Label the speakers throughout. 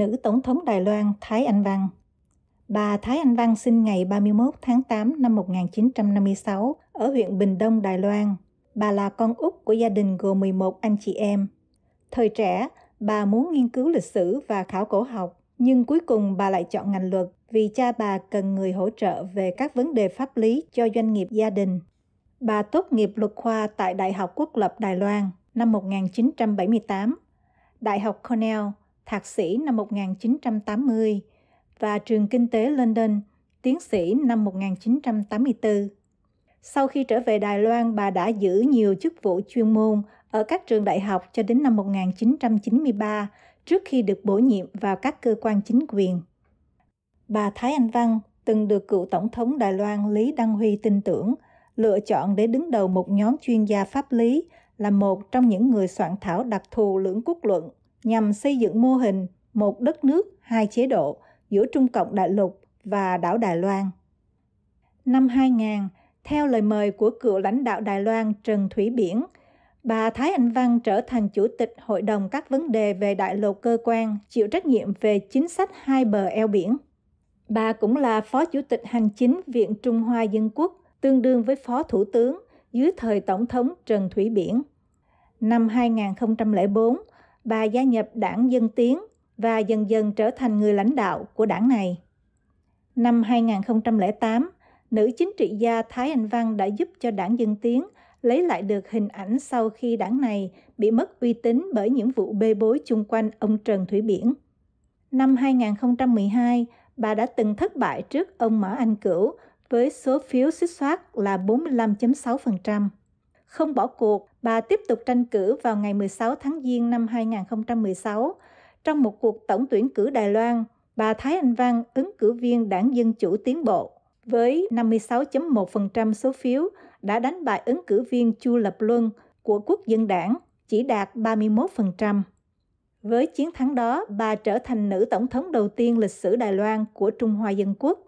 Speaker 1: nữ tổng thống Đài Loan Thái Anh Văn. Bà Thái Anh Văn sinh ngày 31 tháng 8 năm 1956 ở huyện Bình Đông, Đài Loan. Bà là con út của gia đình gồm 11 anh chị em. Thời trẻ, bà muốn nghiên cứu lịch sử và khảo cổ học, nhưng cuối cùng bà lại chọn ngành luật vì cha bà cần người hỗ trợ về các vấn đề pháp lý cho doanh nghiệp gia đình. Bà tốt nghiệp luật khoa tại Đại học Quốc lập Đài Loan năm 1978, Đại học Cornell, thạc sĩ năm 1980 và trường kinh tế London, tiến sĩ năm 1984. Sau khi trở về Đài Loan, bà đã giữ nhiều chức vụ chuyên môn ở các trường đại học cho đến năm 1993 trước khi được bổ nhiệm vào các cơ quan chính quyền. Bà Thái Anh Văn từng được cựu Tổng thống Đài Loan Lý Đăng Huy tin tưởng, lựa chọn để đứng đầu một nhóm chuyên gia pháp lý là một trong những người soạn thảo đặc thù lưỡng quốc luận nhằm xây dựng mô hình một đất nước, hai chế độ giữa Trung Cộng Đại Lục và đảo Đài Loan. Năm 2000, theo lời mời của cựu lãnh đạo Đài Loan Trần Thủy Biển, bà Thái Anh Văn trở thành chủ tịch Hội đồng các vấn đề về đại lục cơ quan chịu trách nhiệm về chính sách hai bờ eo biển. Bà cũng là Phó Chủ tịch Hành chính Viện Trung Hoa Dân Quốc, tương đương với Phó Thủ tướng dưới thời Tổng thống Trần Thủy Biển. Năm 2004, bà gia nhập đảng Dân Tiến và dần dần trở thành người lãnh đạo của đảng này. Năm 2008, nữ chính trị gia Thái Anh Văn đã giúp cho đảng Dân Tiến lấy lại được hình ảnh sau khi đảng này bị mất uy tín bởi những vụ bê bối chung quanh ông Trần Thủy Biển. Năm 2012, bà đã từng thất bại trước ông Mã Anh Cửu với số phiếu xích soát là 45.6%. Không bỏ cuộc, bà tiếp tục tranh cử vào ngày 16 tháng Giêng năm 2016. Trong một cuộc tổng tuyển cử Đài Loan, bà Thái Anh Văn, ứng cử viên đảng Dân Chủ Tiến Bộ, với 56.1% số phiếu đã đánh bại ứng cử viên Chu Lập Luân của Quốc dân đảng, chỉ đạt 31%. Với chiến thắng đó, bà trở thành nữ tổng thống đầu tiên lịch sử Đài Loan của Trung Hoa Dân Quốc.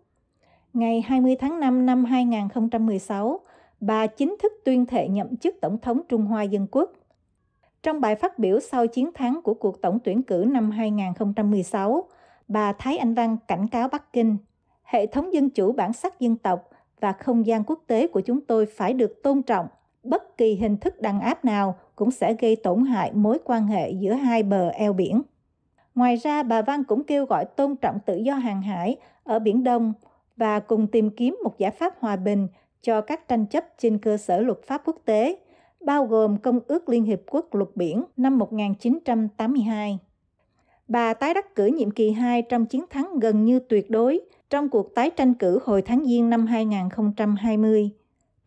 Speaker 1: Ngày 20 tháng 5 năm 2016, bà chính thức tuyên thệ nhậm chức Tổng thống Trung Hoa Dân Quốc. Trong bài phát biểu sau chiến thắng của cuộc tổng tuyển cử năm 2016, bà Thái Anh Văn cảnh cáo Bắc Kinh, hệ thống dân chủ bản sắc dân tộc và không gian quốc tế của chúng tôi phải được tôn trọng. Bất kỳ hình thức đàn áp nào cũng sẽ gây tổn hại mối quan hệ giữa hai bờ eo biển. Ngoài ra, bà Văn cũng kêu gọi tôn trọng tự do hàng hải ở Biển Đông và cùng tìm kiếm một giải pháp hòa bình cho các tranh chấp trên cơ sở luật pháp quốc tế, bao gồm Công ước Liên Hiệp Quốc Luật Biển năm 1982. Bà tái đắc cử nhiệm kỳ 2 trong chiến thắng gần như tuyệt đối trong cuộc tái tranh cử hồi tháng Giêng năm 2020.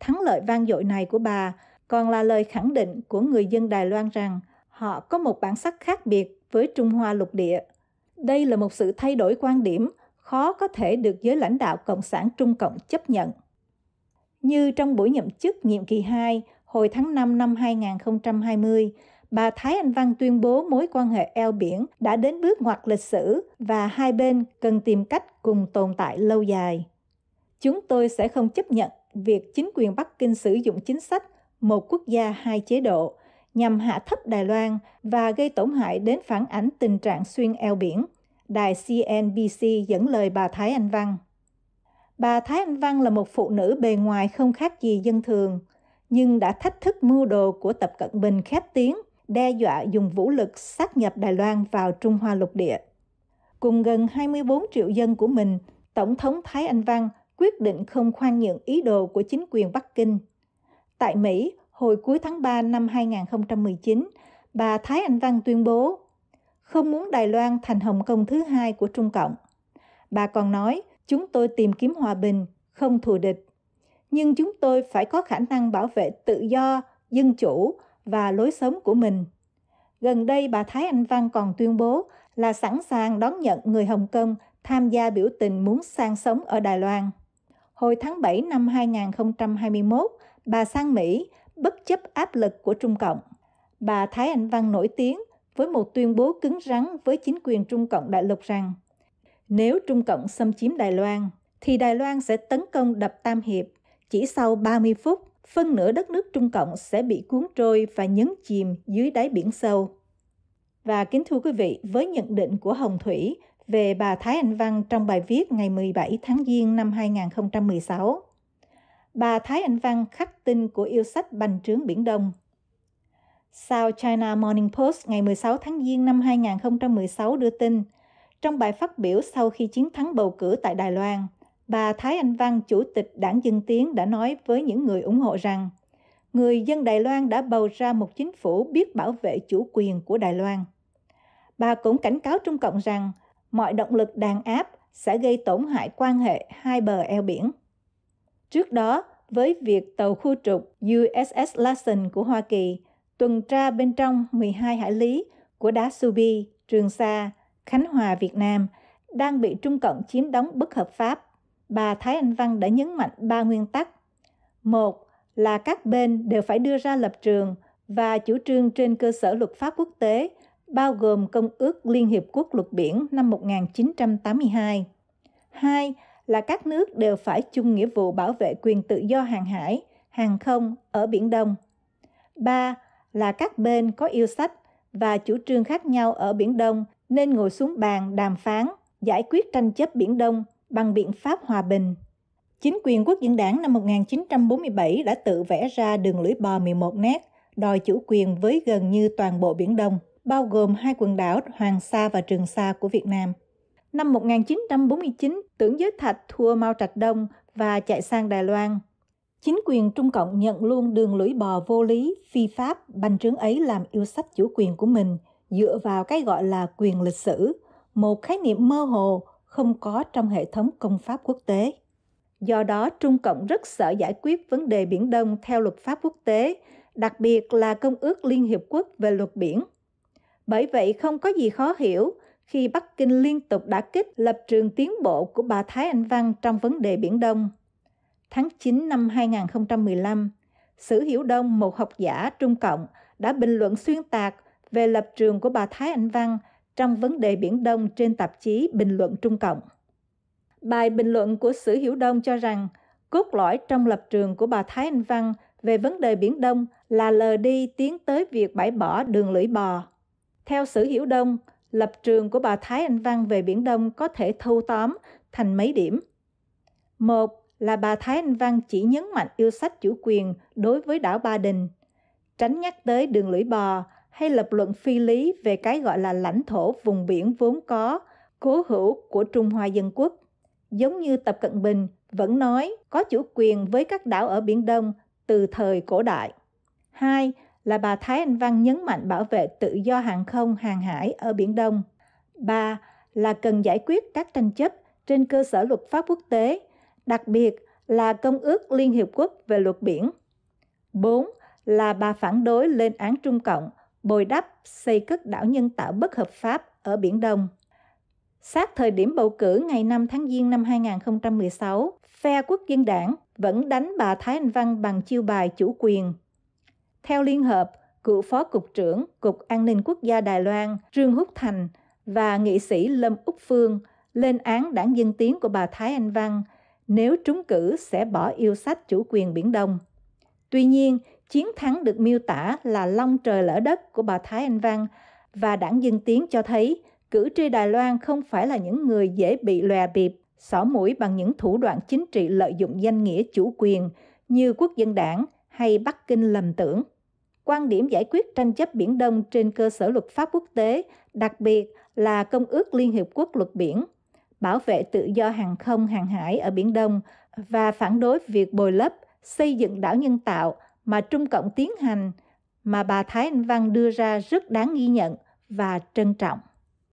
Speaker 1: Thắng lợi vang dội này của bà còn là lời khẳng định của người dân Đài Loan rằng họ có một bản sắc khác biệt với Trung Hoa lục địa. Đây là một sự thay đổi quan điểm khó có thể được giới lãnh đạo Cộng sản Trung Cộng chấp nhận. Như trong buổi nhậm chức nhiệm kỳ 2 hồi tháng 5 năm 2020, bà Thái Anh Văn tuyên bố mối quan hệ eo biển đã đến bước ngoặt lịch sử và hai bên cần tìm cách cùng tồn tại lâu dài. Chúng tôi sẽ không chấp nhận việc chính quyền Bắc Kinh sử dụng chính sách một quốc gia hai chế độ nhằm hạ thấp Đài Loan và gây tổn hại đến phản ảnh tình trạng xuyên eo biển. Đài CNBC dẫn lời bà Thái Anh Văn. Bà Thái Anh Văn là một phụ nữ bề ngoài không khác gì dân thường, nhưng đã thách thức mưu đồ của Tập Cận Bình khép tiếng, đe dọa dùng vũ lực sát nhập Đài Loan vào Trung Hoa lục địa. Cùng gần 24 triệu dân của mình, Tổng thống Thái Anh Văn quyết định không khoan nhượng ý đồ của chính quyền Bắc Kinh. Tại Mỹ, hồi cuối tháng 3 năm 2019, bà Thái Anh Văn tuyên bố không muốn Đài Loan thành Hồng Kông thứ hai của Trung Cộng. Bà còn nói, chúng tôi tìm kiếm hòa bình, không thù địch. Nhưng chúng tôi phải có khả năng bảo vệ tự do, dân chủ và lối sống của mình. Gần đây, bà Thái Anh Văn còn tuyên bố là sẵn sàng đón nhận người Hồng Kông tham gia biểu tình muốn sang sống ở Đài Loan. Hồi tháng 7 năm 2021, bà sang Mỹ bất chấp áp lực của Trung Cộng. Bà Thái Anh Văn nổi tiếng với một tuyên bố cứng rắn với chính quyền Trung Cộng đại lục rằng nếu Trung Cộng xâm chiếm Đài Loan, thì Đài Loan sẽ tấn công đập Tam Hiệp. Chỉ sau 30 phút, phân nửa đất nước Trung Cộng sẽ bị cuốn trôi và nhấn chìm dưới đáy biển sâu. Và kính thưa quý vị, với nhận định của Hồng Thủy về bà Thái Anh Văn trong bài viết ngày 17 tháng Giêng năm 2016. Bà Thái Anh Văn khắc tinh của yêu sách bành trướng Biển Đông. South China Morning Post ngày 16 tháng Giêng năm 2016 đưa tin, trong bài phát biểu sau khi chiến thắng bầu cử tại Đài Loan, bà Thái Anh Văn, chủ tịch đảng Dân Tiến đã nói với những người ủng hộ rằng người dân Đài Loan đã bầu ra một chính phủ biết bảo vệ chủ quyền của Đài Loan. Bà cũng cảnh cáo Trung Cộng rằng mọi động lực đàn áp sẽ gây tổn hại quan hệ hai bờ eo biển. Trước đó, với việc tàu khu trục USS Lassen của Hoa Kỳ tuần tra bên trong 12 hải lý của đá Subi, Trường Sa, Khánh Hòa, Việt Nam đang bị Trung Cộng chiếm đóng bất hợp pháp, bà Thái Anh Văn đã nhấn mạnh ba nguyên tắc. Một là các bên đều phải đưa ra lập trường và chủ trương trên cơ sở luật pháp quốc tế, bao gồm Công ước Liên Hiệp Quốc Luật Biển năm 1982. Hai là các nước đều phải chung nghĩa vụ bảo vệ quyền tự do hàng hải, hàng không ở Biển Đông. Ba là các bên có yêu sách và chủ trương khác nhau ở Biển Đông nên ngồi xuống bàn đàm phán, giải quyết tranh chấp Biển Đông bằng biện pháp hòa bình. Chính quyền quốc dân đảng năm 1947 đã tự vẽ ra đường lưỡi bò 11 nét, đòi chủ quyền với gần như toàn bộ Biển Đông, bao gồm hai quần đảo Hoàng Sa và Trường Sa của Việt Nam. Năm 1949, tưởng giới thạch thua Mao Trạch Đông và chạy sang Đài Loan. Chính quyền Trung Cộng nhận luôn đường lưỡi bò vô lý, phi pháp, bành trướng ấy làm yêu sách chủ quyền của mình, dựa vào cái gọi là quyền lịch sử, một khái niệm mơ hồ không có trong hệ thống công pháp quốc tế. Do đó, Trung Cộng rất sợ giải quyết vấn đề Biển Đông theo luật pháp quốc tế, đặc biệt là Công ước Liên Hiệp Quốc về luật biển. Bởi vậy, không có gì khó hiểu khi Bắc Kinh liên tục đã kích lập trường tiến bộ của bà Thái Anh Văn trong vấn đề Biển Đông. Tháng 9 năm 2015, Sử Hiểu Đông, một học giả Trung Cộng, đã bình luận xuyên tạc về lập trường của bà Thái Anh Văn trong vấn đề Biển Đông trên tạp chí Bình luận Trung Cộng. Bài bình luận của Sử Hiểu Đông cho rằng cốt lõi trong lập trường của bà Thái Anh Văn về vấn đề Biển Đông là lờ đi tiến tới việc bãi bỏ đường lưỡi bò. Theo Sử Hiểu Đông, lập trường của bà Thái Anh Văn về Biển Đông có thể thâu tóm thành mấy điểm. Một là bà Thái Anh Văn chỉ nhấn mạnh yêu sách chủ quyền đối với đảo Ba Đình, tránh nhắc tới đường lưỡi bò hay lập luận phi lý về cái gọi là lãnh thổ vùng biển vốn có, cố hữu của Trung Hoa Dân Quốc. Giống như Tập Cận Bình vẫn nói có chủ quyền với các đảo ở Biển Đông từ thời cổ đại. Hai là bà Thái Anh Văn nhấn mạnh bảo vệ tự do hàng không, hàng hải ở Biển Đông. Ba là cần giải quyết các tranh chấp trên cơ sở luật pháp quốc tế, đặc biệt là Công ước Liên Hiệp Quốc về luật biển. 4. Là bà phản đối lên án Trung Cộng bồi đắp xây cất đảo nhân tạo bất hợp pháp ở Biển Đông. Sát thời điểm bầu cử ngày 5 tháng Giêng năm 2016, phe quốc dân đảng vẫn đánh bà Thái Anh Văn bằng chiêu bài chủ quyền. Theo Liên Hợp, cựu Phó Cục trưởng Cục An ninh Quốc gia Đài Loan Trương Húc Thành và nghị sĩ Lâm Úc Phương lên án đảng Dân Tiến của bà Thái Anh Văn nếu trúng cử sẽ bỏ yêu sách chủ quyền Biển Đông. Tuy nhiên, chiến thắng được miêu tả là long trời lỡ đất của bà Thái Anh Văn và đảng Dân Tiến cho thấy cử tri Đài Loan không phải là những người dễ bị lòe bịp, xỏ mũi bằng những thủ đoạn chính trị lợi dụng danh nghĩa chủ quyền như quốc dân đảng hay Bắc Kinh lầm tưởng. Quan điểm giải quyết tranh chấp Biển Đông trên cơ sở luật pháp quốc tế, đặc biệt là Công ước Liên Hiệp Quốc luật biển, bảo vệ tự do hàng không hàng hải ở Biển Đông và phản đối việc bồi lấp, xây dựng đảo nhân tạo mà Trung Cộng tiến hành, mà bà Thái Anh Văn đưa ra rất đáng ghi nhận và trân trọng.